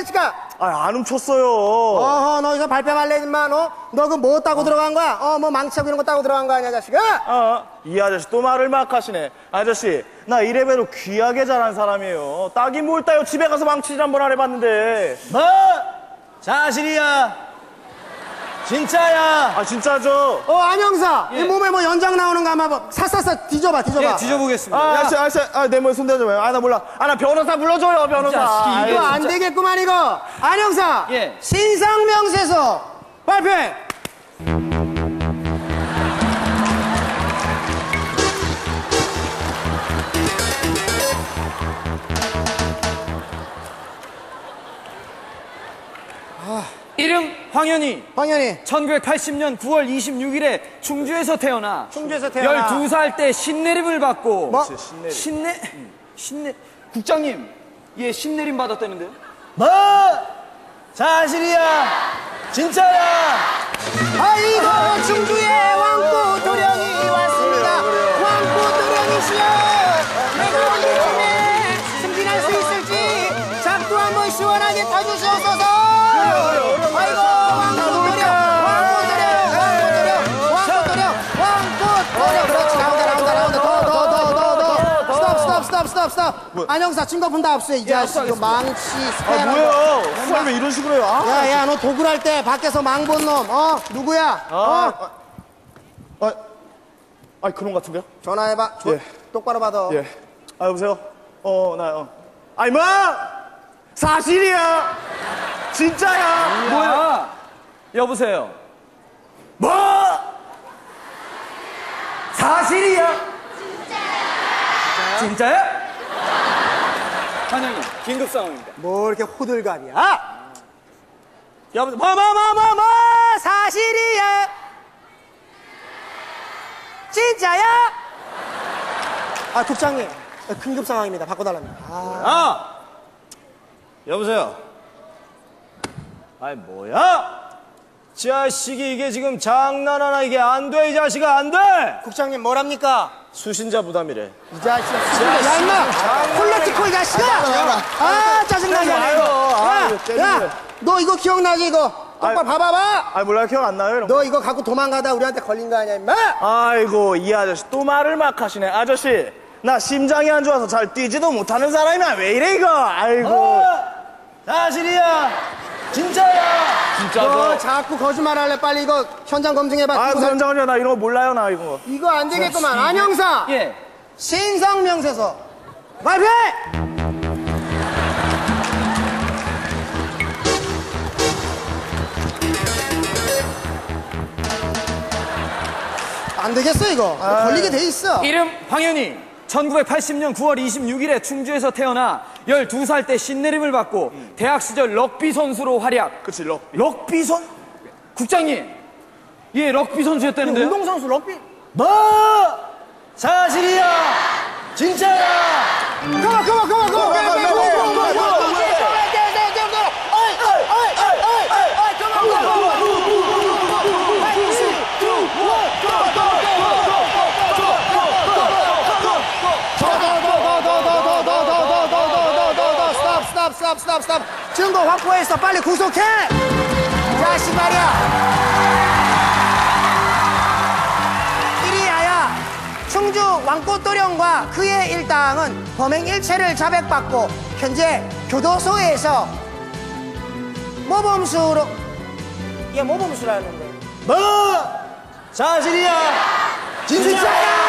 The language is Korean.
자식아 아, 안 훔쳤어요. 어허 너 여기서 발뺌할래 임마 너 너 그 뭐 따고 들어간 거야 어 뭐 망치하고 이런 거 따고 들어간 거 아니야 자식아 어, 이 아저씨 또 말을 막 하시네. 아저씨, 나 이래봬도 귀하게 자란 사람이에요. 딱이 뭘 따요? 집에 가서 망치질 한번 안 해봤는데. 뭐? 사실이야. 진짜야. 아, 진짜죠? 어 안영사 이 몸에 뭐 연장 나오는 거 아마 뭐 사사사 뒤져봐 뒤져봐 예, 뒤져보겠습니다. 아, 아저씨, 아저씨, 아, 내 몸에 손대지 마요. 아, 나 몰라. 아, 나 변호사 불러줘요, 변호사. 아, 이거 안 되겠구만 이거 안영사 예. 신상명세서 발표해 이름 황현희. 황현이 1980년 9월 26일에 충주에서 태어나 충주에서 태어나 12살 때 신내림을 받고 뭐? 신내 신내 국장님 얘 신내림 받았다는데요? 뭐? 사실이야. 진짜야. 아이고 충주에 왕꽃 도령이 왔습니다 왕꽃 도령이시여 내가 언제쯤에 승진할 수 있을지 작두 한번 시원하게 타주시옵소서 스톱 스톱 안영사 증거품 다 압수해 이 자식 이거 망치 아, 스패너 뭐예요? 후에 왜 이런 식으로 해요? 아, 야, 야, 너 도굴할 때 밖에서 망 본 놈, 어? 누구야? 어? 아, 아, 그런 것 같은데요? 전화해봐. 조- 예. 똑바로 받아. 예. 아, 여보세요? 어, 나, 어. 아이, 뭐! 사실이야! 진짜야! 뭐야? 여보세요. 뭐! 사실이야! 진짜야? 환영님 긴급 상황입니다. 뭐 이렇게 호들갑이야? 여보세요? 뭐, 뭐, 뭐, 뭐, 뭐, 사실이야? 진짜야? 아, 국장님. 긴급 상황입니다. 바꿔달랍니다. 아, 아! 여보세요. 아이, 뭐야? 자식이 이게 지금 장난하나 이게 안 돼, 이 자식아, 안 돼! 국장님, 뭐랍니까? 수신자 부담이래. 이 자식. 야, 임마! 콜레티코, 이 자식아! 아, 짜증나게 하네, 이거. 야, 야, 너 이거 기억나지, 이거? 똑바로 봐봐봐! 아, 몰라요. 기억 안 나요? 이런 거. 너 이거 갖고 도망가다 우리한테 걸린 거 아니야, 임마? 아이고, 이 아저씨 또 말을 막 하시네. 아저씨, 나 심장이 안 좋아서 잘 뛰지도 못하는 사람이야. 왜 이래, 이거? 아이고. 어! 사실이야. 진짜야. 너 자꾸 거짓말 할래. 빨리 이거 현장 검증해봐. 아, 선장님, 나 이런 거 몰라요, 나 이거. 이거 안 되겠구만. 안영사! 예. 신상명세서. 발표해! 안 되겠어 이거. 이거 걸리게 돼 있어. 이름 황현희. 1980년 9월 26일에 충주에서 태어나 12살 때 신내림을 받고 대학 시절 럭비 선수로 활약. 그치, 럭. 럭비 선? 국장님. 예, 럭비 선수였다는데요? 운동선수 럭비 뭐? 사실이야. 진짜야. 그만 그만 그만 그만 stop stop stop 증거 확보했어 빨리 구속해 자식 말이야 이리하여 충주 왕꽃도령과 그의 일당은 범행 일체를 자백받고 현재 교도소에서 모범수로 얘 모범수라는데 뭐? 사실이야. 진짜야.